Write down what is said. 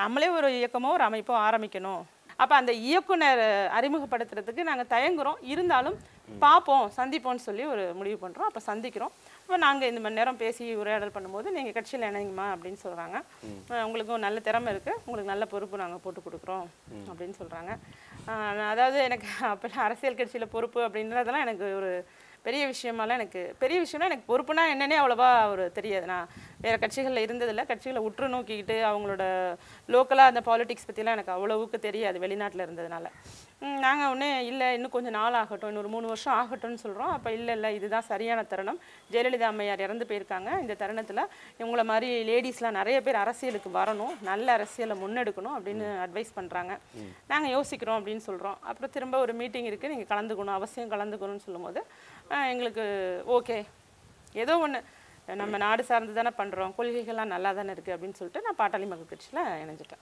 நம்மளே ஒரு இயக்கமோ ஒரு அமைப்போ ஆரம்பிக்கணும். அப்போ அந்த இயக்குனர் அறிமுகப்படுத்துறதுக்கு நாங்கள் தயங்குறோம். இருந்தாலும் பார்ப்போம் சந்திப்போம்னு சொல்லி ஒரு முடிவு பண்ணுறோம் அப்போ சந்திக்கிறோம். அப்போ நாங்கள் இந்த மணி நேரம் பேசி உரையாடல் பண்ணும்போது நீங்கள் கட்சியில் இணைங்கம்மா அப்படின்னு சொல்கிறாங்க உங்களுக்கு நல்ல திறமை இருக்குது உங்களுக்கு நல்ல பொறுப்பு நாங்கள் போட்டு கொடுக்குறோம் அப்படின்னு சொல்கிறாங்க அதாவது எனக்கு அப்போல்லாம் அரசியல் கட்சியில் பொறுப்பு அப்படின்றதெல்லாம் எனக்கு ஒரு பெரிய விஷயமாலாம் எனக்கு பெரிய விஷயம்னா எனக்கு பொறுப்புனா என்னன்னே அவ்வளோவா ஒரு தெரியாது. நான் வேறு கட்சிகளில் இருந்ததில்ல. கட்சிகளை உற்று நோக்கிக்கிட்டு அவங்களோட லோக்கலாக அந்த பாலிடிக்ஸ் பற்றிலாம் எனக்கு அவ்வளவுக்கு தெரியாது வெளிநாட்டில் இருந்ததுனால. நாங்கள் உடனே இல்லை இன்னும் கொஞ்சம் நாள் ஆகட்டும் இன்னொரு மூணு வருஷம் ஆகட்டும்னு சொல்கிறோம் அப்போ இல்லை இல்லை இதுதான் சரியான தருணம். ஜெயலலிதா அம்மையார் இறந்து போயிருக்காங்க. இந்த தருணத்தில் இவங்கள மாதிரி லேடிஸ்லாம் நிறைய பேர் அரசியலுக்கு வரணும் நல்ல அரசியலை முன்னெடுக்கணும் அப்படின்னு அட்வைஸ் பண்ணுறாங்க நாங்கள் யோசிக்கிறோம் அப்படின்னு சொல்கிறோம் அப்புறம் திரும்ப ஒரு மீட்டிங் இருக்குது நீங்கள் கலந்துக்கணும் அவசியம் கலந்துக்கணும்னு சொல்லும்போது எங்களுக்கு ஓகே ஏதோ ஒன்று நம்ம நாடு சார்ந்து தானே பண்ணுறோம் கொள்கைகள்லாம் நல்லா தானே இருக்குது அப்படின்னு சொல்லிட்டு நான் பாட்டாளி மக்கள் கட்சியில் இணைஞ்சிட்டேன்.